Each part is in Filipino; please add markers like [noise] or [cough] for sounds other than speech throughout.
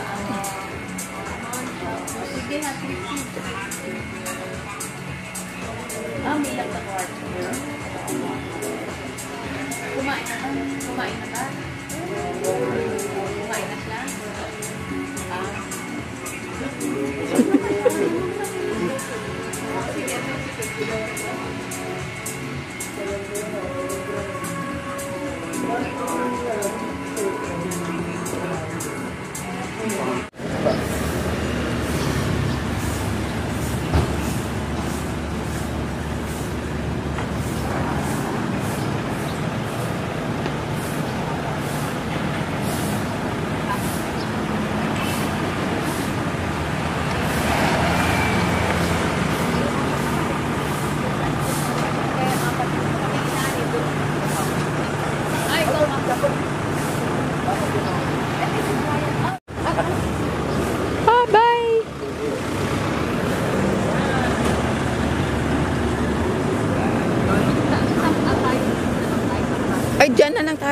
sa ano. Sige, happy receipt. Ah, may lang na kwarto. Kumain na ka? Kumain na ka?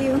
Dyan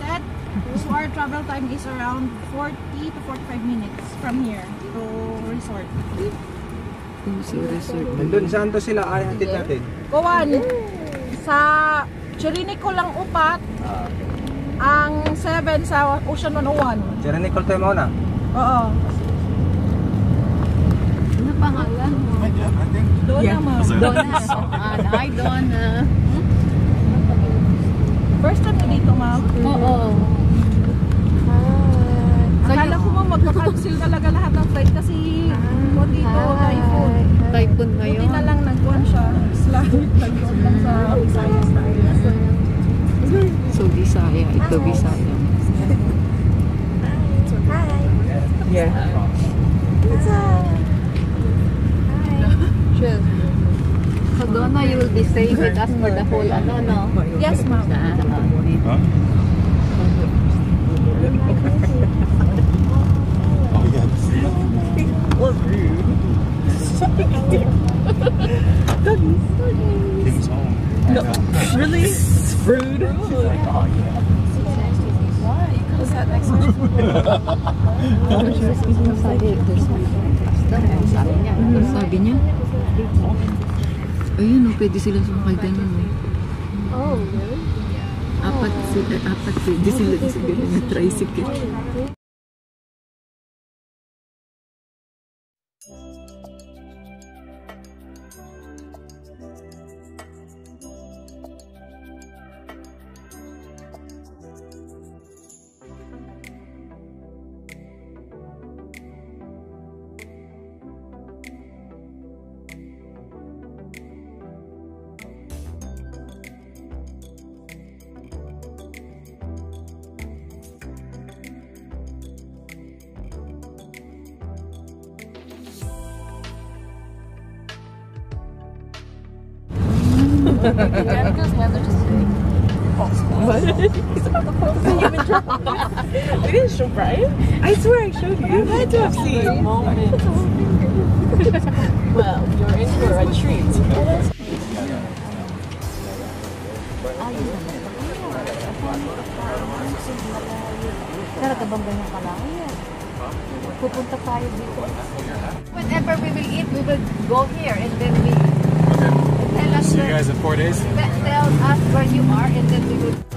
That so our travel time is around 40 to 45 minutes from here to resort. So, resort. Nandun, saan to sila? Ay, hatid natin. Kuwan, sa Chirico lang upat, ang 7 sa Ocean 101. Sira Nicole tayo muna. Oo. Ano pangalan mo? Doon naman. Donna. Ah, hi, Donna. First time na dito, ma'am. Oo. Akala ko mo magka-cancel talaga lahat ng flight kasi kung dito, typhoon. Typhoon Buti ngayon. na lang nagkuhan siya. Slight nagkuhan lang sa Visayas na So, Bisaya. Ito, Bisaya. Yeah. Sure. So, Donna, you will be staying with us for the whole, ano, no? Yes, ma'am. Ah, Rude. Sabi niya. Ano sabi niya? Ayun, oh, pwede sila sumakay ganun. Oh. Oh, really? Apat sila, apat pwede sila sa ganun na tricycle. We [laughs] didn't show Brian. I swear I showed you. You had to have seen. Moment. well, you're in for a treat. Talaga bang ganyan kalaki yan? Pupunta tayo dito. Whenever we will eat, we will go here and then we tell us See you guys in four days. tell us where you are and then we will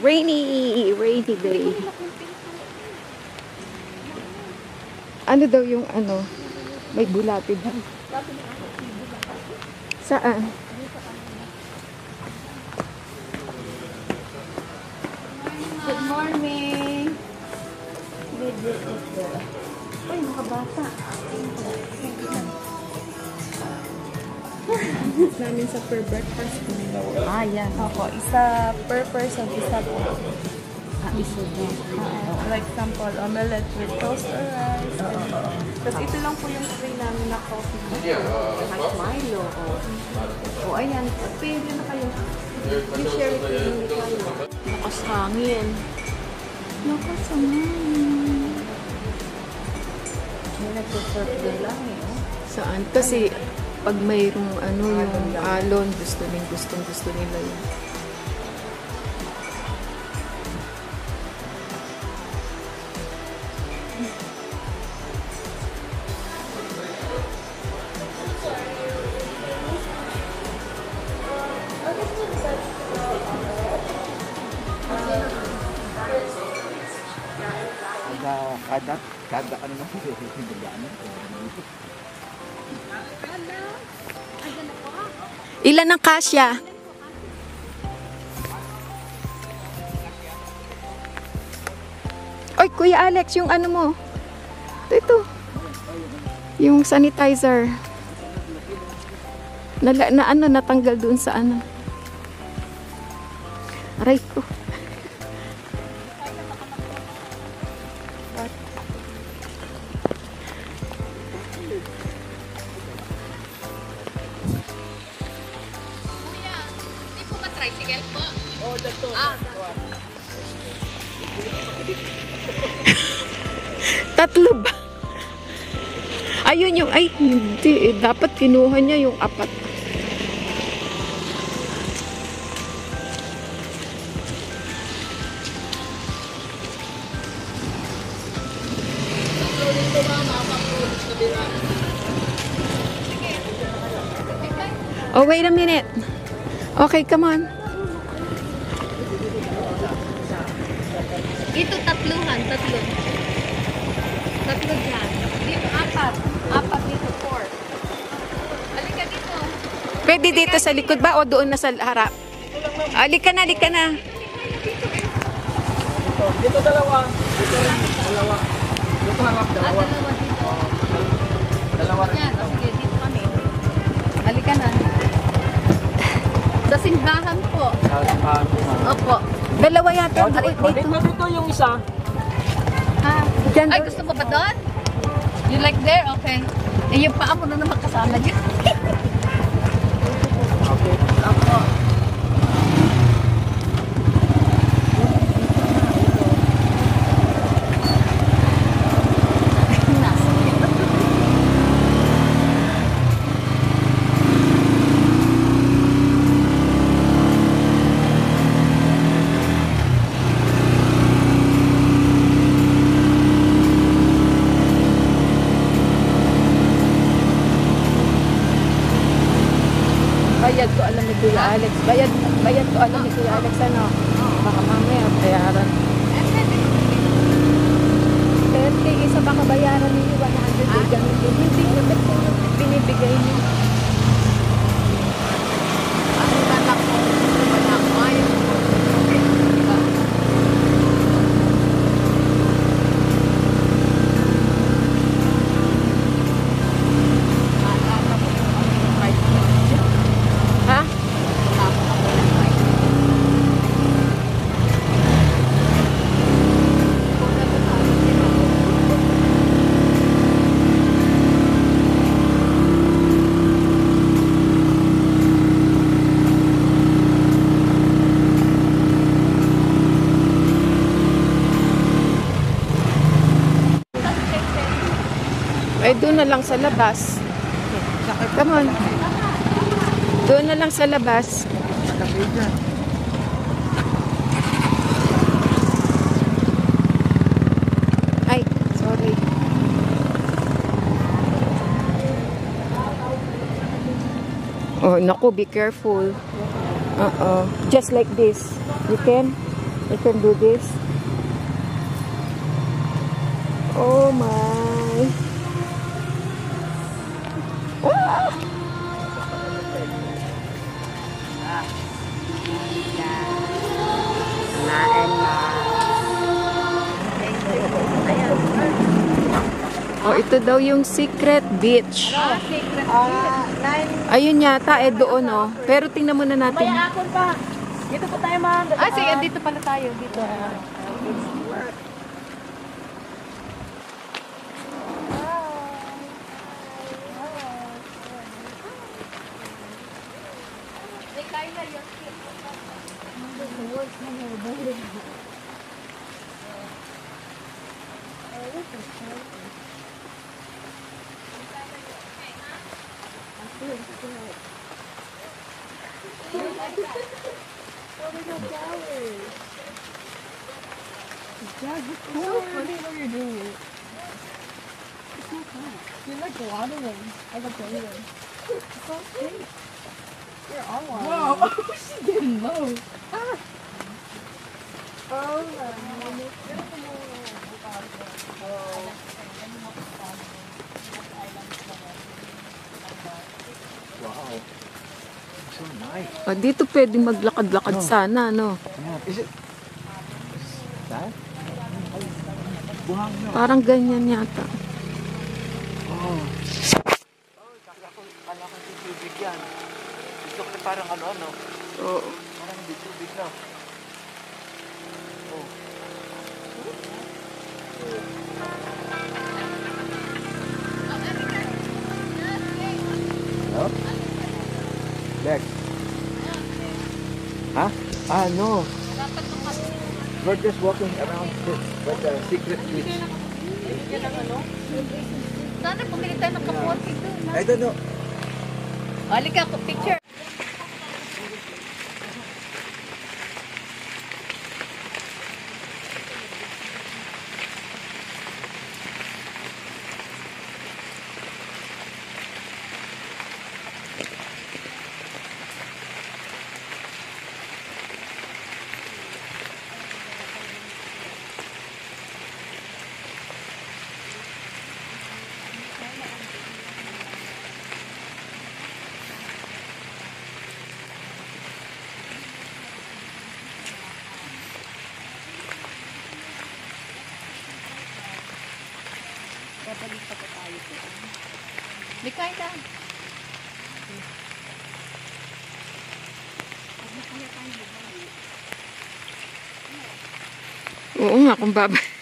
rainy, rainy day. Ano daw yung ano? May bulati daw. Saan? Good morning! Uy, makabata. Namin sa per breakfast. Ah, yan. Opo, isa per person, isa po. Ah, iso daw. Uh, like example, omelette with toast or rice. Tapos ito lang po yung free namin na coffee. Hot Milo. O, ayan. Pwede na kayo. You share it with me. Lakas naman. May nagsasurf din lang eh. oh. Saan? Kasi pag mayroong ano yung alon, gusto rin, gustong gusto nila yun. Ilan ang kasya? Oy, Kuya Alex, yung ano mo? Ito, ito. Yung sanitizer. Na, na ano, natanggal doon sa ano. Aray ko. Dapat kinuha niya yung apat. Oh, wait a minute. Okay, come on. Ito tatluhan, tatlo. Tatlo dyan. Dito apat. Pwede dito sa likod ba o doon na sa harap? Alika na, alika na. Dito dalawa. Dito dalawa. Dito harap, Ah, dalawa. dalawa rin. Sige, dito kami. Halika na. Sa simbahan po. Sa simbahan na. Opo. Dalawa yata doon dito. Dito, dito yung isa. Ah. Ay, gusto mo ba doon? You like there? Okay. Eh, yung paa mo na naman kasama dyan. [laughs] Okay. Ako. Bayad ko alam ni Kuya Alex. Bayad, bayad ko alam ni Kuya Alex. Ano? Baka mamaya bayaran. 30 isa baka bayaran ninyo 100 eh, ganun din. Hindi na ba't binibigay niyo? Ang anak ko, wala ko. Ayaw ko. Diba? Naalala ko yung mga price na yun. Ha? Wala ko ako ng price. Kung nagkakaroon din ako, Ay, doon na lang sa labas. Come on. Doon na lang sa labas. Ay, sorry. Oh, naku, be careful. Uh-oh. Just like this. You can? You can do this? Oh my. Ito daw yung secret beach. Ayun yata, eh doon oh. Pero tingnan muna natin. Akon pa. Dito po tayo ma'am. Ah, sige, dito pala tayo. Dito. oh, they got flowers. Dad, it's so funny how you're doing it. It's not fun. You're like waddling. I got the other one. It's so pink. You're all waddling. Whoa, [laughs] she's getting low. Ah. [laughs] Oh, my goodness. Nice. Oh, dito pwedeng maglakad-lakad sana, no? Yeah. Is it? That? Buhang. Parang ganyan yata. Oh. Oh, kala ko, kala ko hindi tubig yan. Dito ko parang ano, ano. Oo. Parang hindi tubig na. Oh. Hello? Lex. Ah, no. We're just walking around the, the secret beach. Sana pumili tayo ng kapote doon. I don't know. Halika, picture. Balik pa tayo po. May kain na Oo nga, kung babay.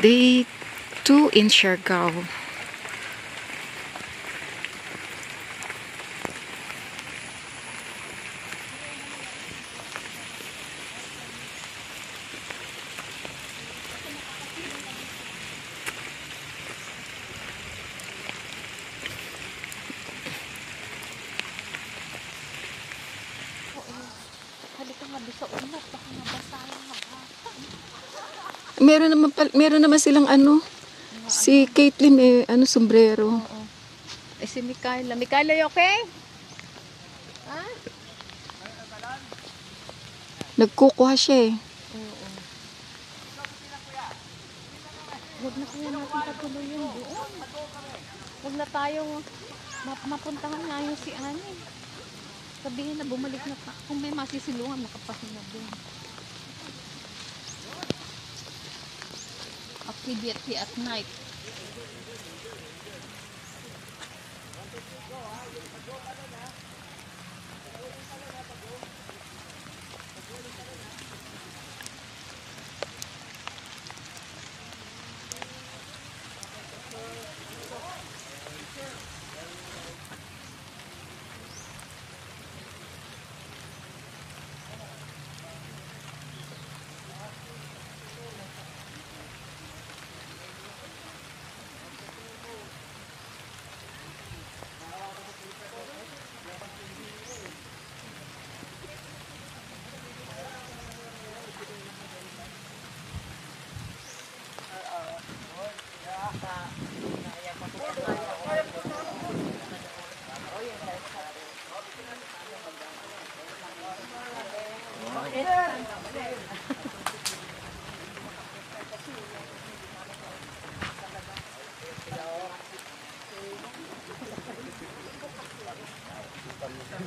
Day 2 in Siargao. Meron naman silang ano si Caitlyn may ano sombrero. Eh si Mikaela. Mikaela, you okay? Ha? Nagkukuha siya eh. Huwag na kaya natin patuloy yung doon. Huwag na tayong ma- mapuntahan nga yung si Ani. Sabihin na bumalik na pa. Kung may masisilungan, nakapahinga doon. Activity at night.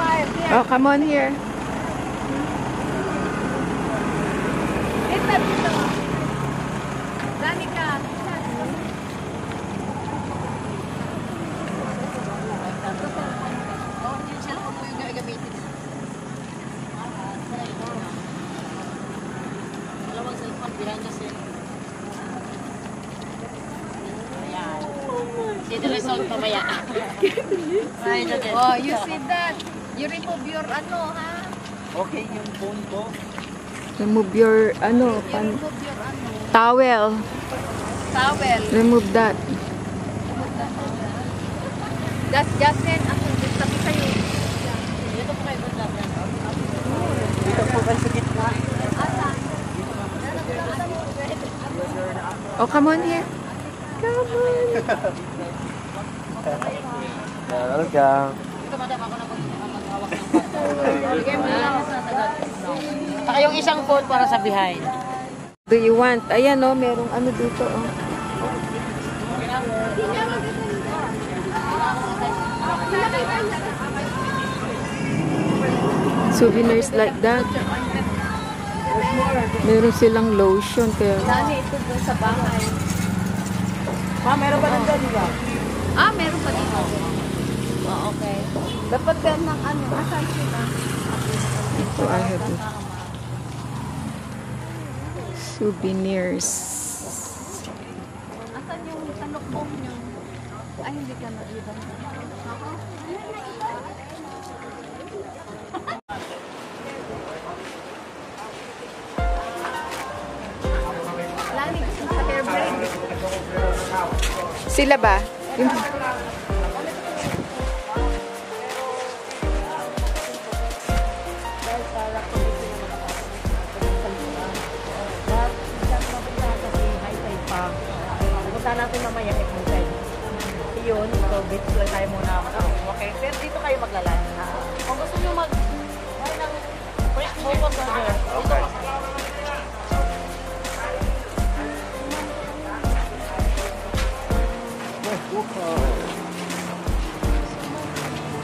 File. Here. Oh, come on here. Dito, dito. Danica. [laughs] Oh, you see that? You remove your ano, ha? Okay yung phone ko. Remove your ano, You pan- remove your ano, towel. towel. Remove that. Just, just ako. Sabi sa'yo. Dito po kayo sa gitna. Oh, come on here. [laughs] Welcome. Saka yung isang phone para sa behind. Do you want? Ayan oh, merong ano dito oh. Souvenirs like that. Meron silang lotion kaya Dami ito doon sa bahay. Ma, meron ba nang di ba? Ah, meron pa dito. Oh, okay. Dapat yan ng ano. Asan sila? ito I have souvenirs. Asan yung tanokbong nyo? Ay, hindi ka na iba. Sila ba? Yung- doon. So, beach lang tayo muna. Okay. Pero dito kayo maglalan. Kung gusto nyo mag... Ay, nang... Okay.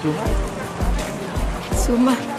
Suma. Suma.